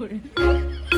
有人。